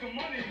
some money.